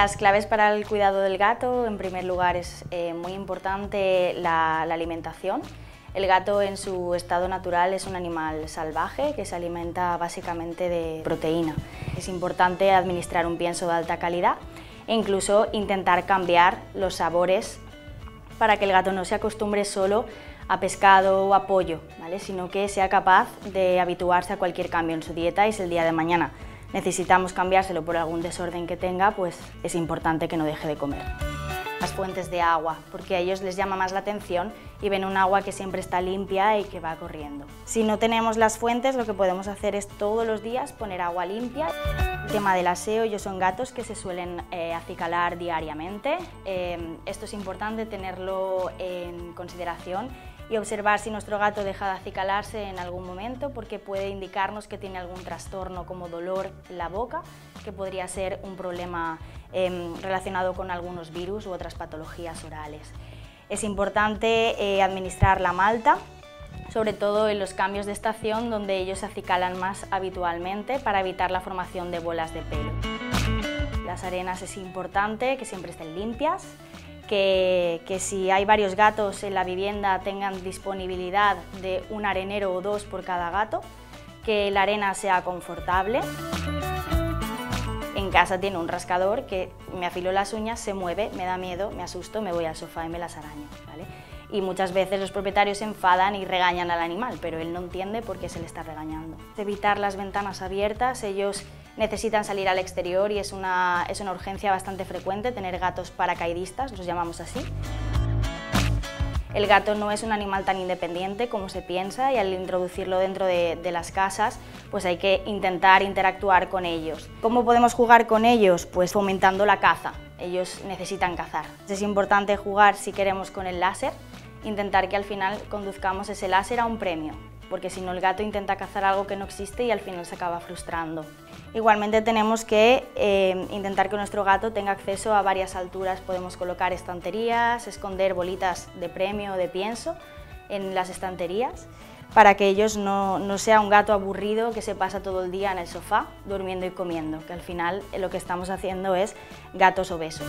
Las claves para el cuidado del gato, en primer lugar, es eh, muy importante la, alimentación. El gato en su estado natural es un animal salvaje que se alimenta básicamente de proteína. Es importante administrar un pienso de alta calidad e incluso intentar cambiar los sabores para que el gato no se acostumbre solo a pescado o a pollo, ¿vale? sino que sea capaz de habituarse a cualquier cambio en su dieta y si el día de mañana necesitamos cambiárselo por algún desorden que tenga, pues es importante que no deje de comer las fuentes de agua, porque a ellos les llama más la atención y ven un agua que siempre está limpia y que va corriendo. Si no tenemos las fuentes, lo que podemos hacer es todos los días poner agua limpia. El tema del aseo, ellos son gatos que se suelen eh, acicalar diariamente. Eh, esto es importante tenerlo en consideración y observar si nuestro gato deja de acicalarse en algún momento porque puede indicarnos que tiene algún trastorno como dolor en la boca, que podría ser un problema em, relacionado con algunos virus u otras patologías orales. Es importante eh, administrar la malta, sobre todo en los cambios de estación donde ellos se acicalan más habitualmente para evitar la formación de bolas de pelo. Las arenas es importante que siempre estén limpias, que, si hay varios gatos en la vivienda tengan disponibilidad de un arenero o dos por cada gato, que la arena sea confortable. En casa tiene un rascador que me afilo las uñas, se mueve, me da miedo, me asusto, me voy al sofá y me las araño. Y muchas veces los propietarios se enfadan y regañan al animal, pero él no entiende por qué se le está regañando. Evitar las ventanas abiertas, ellos necesitan salir al exterior y es una, es una urgencia bastante frecuente tener gatos paracaidistas, los llamamos así. El gato no es un animal tan independiente como se piensa y al introducirlo dentro de, de, las casas pues hay que intentar interactuar con ellos. ¿Cómo podemos jugar con ellos? Pues fomentando la caza. Ellos necesitan cazar. Es importante jugar si queremos con el láser, intentar que al final conduzcamos ese láser a un premio porque si no el gato intenta cazar algo que no existe y al final se acaba frustrando. Igualmente tenemos que eh, intentar que nuestro gato tenga acceso a varias alturas, podemos colocar estanterías, esconder bolitas de premio o de pienso en las estanterías para que ellos no, no sea un gato aburrido que se pasa todo el día en el sofá durmiendo y comiendo, que al final lo que estamos haciendo es gatos obesos.